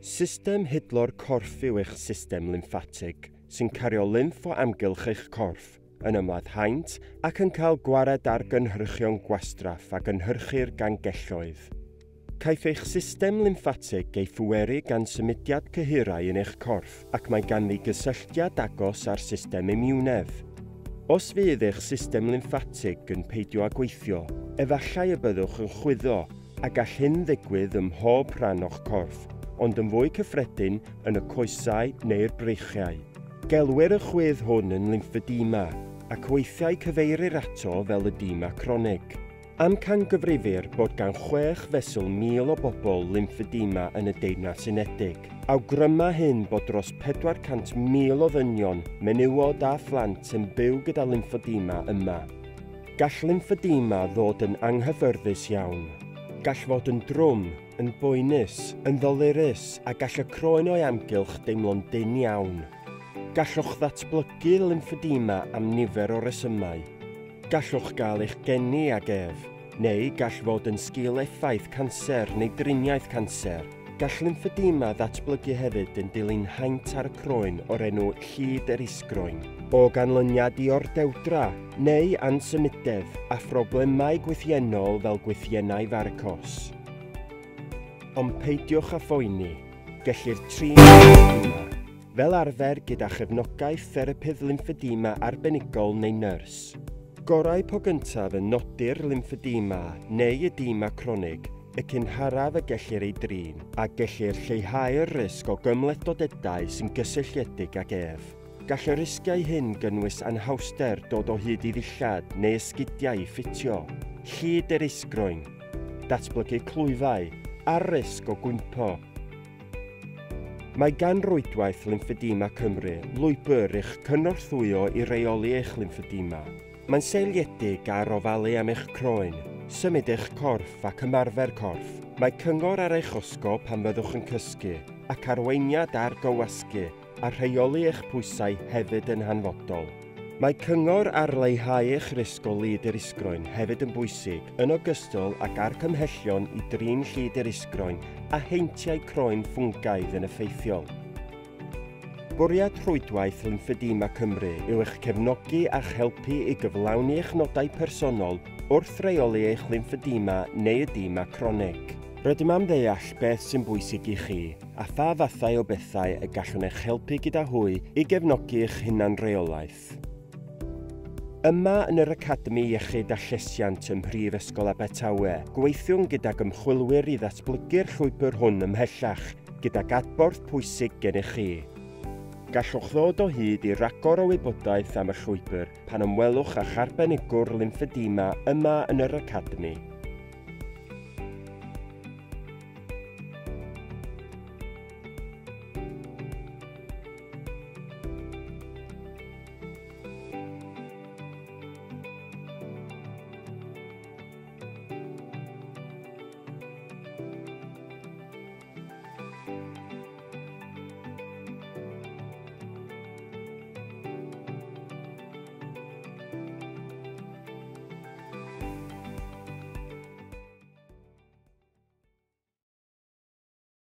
System hidlo'r corff yw eich system lymffatig, sy'n cario lymff o amgylch eich corff, yn ymladd haint ac yn cael gwared ar gynhyrchion gwastraff a gynhyrchu'r gangelloedd. Caiff eich system lymffatig ei phweru gan symudiad cyhyrau yn eich corff ac mae ganddi gysylltiad agos ar system imiwnedd. Os fydd eich system lymffatig yn peidio â gweithio, efallai y byddwch yn chwyddo a gall hyn ddigwydd ym mhob rhan o'ch corff ond yn fwy cyffredin yn y coesau neu'r breichiau. Gelwir y chwedd hwn yn lymphedema ac weithiau cyfeirir ato fel y dima cronig. Amcangyfrifir bod gan chwech fesl mil o bobl lymphedema yn y Deyrnas Unedig. Awgryma hyn bod dros 400,000 o ddynion, menywod a phlant yn byw gyda lymphedema yma. Gall lymphedema ddod yn anghyffyrddus iawn. Gall fod yn drwm, yn boenus, yn ddolurus a gall y croen o'i amgylch deimlo'n dyn iawn. Gallwch ddatblygu lymphedema am nifer o resymau. Gallwch gael eich geni ag ef, neu gall fod yn sgil effaith canser neu driniaeth canser. Gall lymphedema ddatblygu hefyd yn dilyn haint ar y croen o'r enw llid yr isgroen, o ganlyniad i ordewdra neu ansymudedd a phroblemau gwythiennol fel gwythiennau farcos ond peidiwch â phoeni. Gellir trin yma, fel arfer gyda chefnogaeth therapydd lymphedema arbenigol neu nyrs. Gorau po gyntaf yn nodi'r lymphedema neu edema cronig y cynharaf y gellir ei drin a gellir lleihau'r risg o gymledodedau sy'n gysylltiedig ag ef. Gall y risgiau hyn gynnwys anhawster dod o hyd i ddillad neu esgidiau ffitio, llid yr isgroen, datblygu clwyfau a risg o gwympo. Mae gan rwydwaith Lymphedema Cymru lwybr eich cynorthwyo i reoli eich lymphedema. Mae'n seiliedig ar ofalu am eich croen, symud eich corff ac ymarfer corff. Mae cyngor ar eich osgo pan fyddwch yn cysgu ac arweiniad ar gywasgu a rheoli eich pwysau hefyd yn hanfodol. Mae cyngor ar leihau eich risg o lyd yr isgroen hefyd yn bwysig yn ogystal ac ar cymhellion i drin llid yr isgroen a heintiau croen ffwngaidd yn effeithiol. Bwriad rhwydwaith Lymphedema Cymru yw eich cefnogi a'ch helpu i gyflawni eich nodau personol wrth reoli eich lymphedema neu edema cronig. Rydym am ddeall beth sy'n bwysig i chi a pha fathau o bethau y gallwn eich helpu gyda hwy i gefnogi eich hunan reolaeth. Yma yn yr Academi Iechyd a Llesiant ym Mhrifysgol Abertawe, gweithiwn gydag ymchwilwyr i ddatblygu'r llwybr hwn ymhellach, gydag adborth pwysig gennych chi. Gallwch ddod o hyd i ragor o wybodaeth am y llwybr pan ymwelwch â charbenigwr lymphedema yma yn yr Academi.